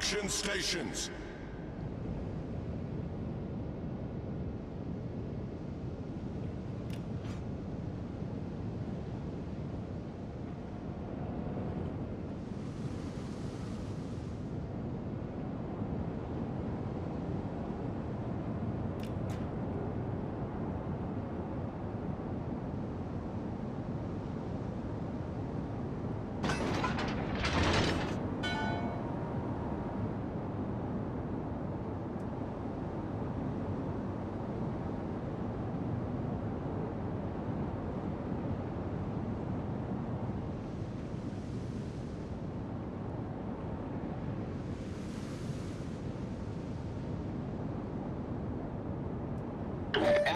Extraction stations.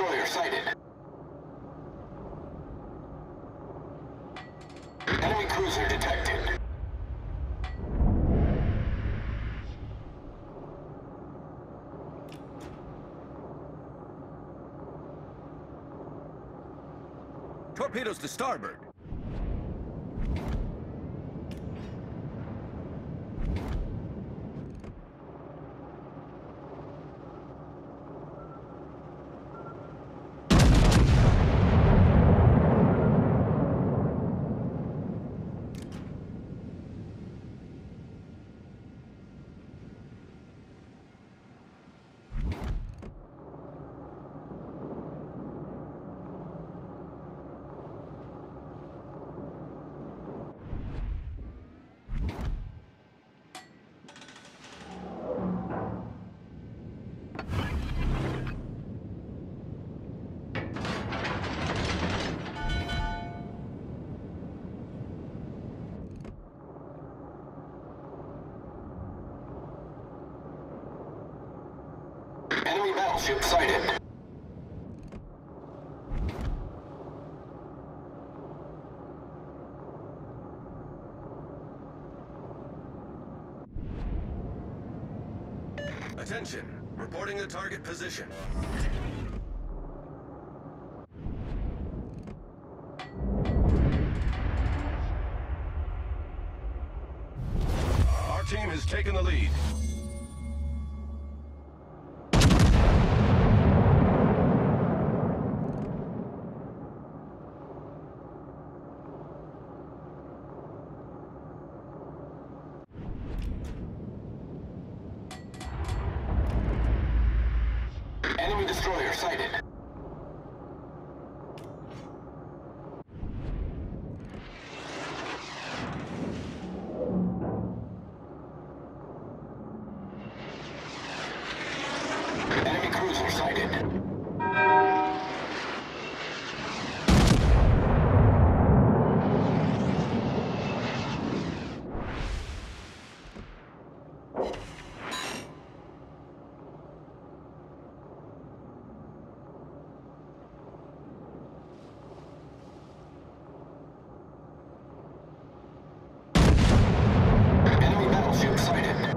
Destroyer sighted. Enemy cruiser detected. Torpedoes to starboard. Enemy battleship sighted. Attention. Reporting the target position. Our team has taken the lead. Enemy destroyer sighted. Enemy cruiser sighted. Enemy battleship sighted.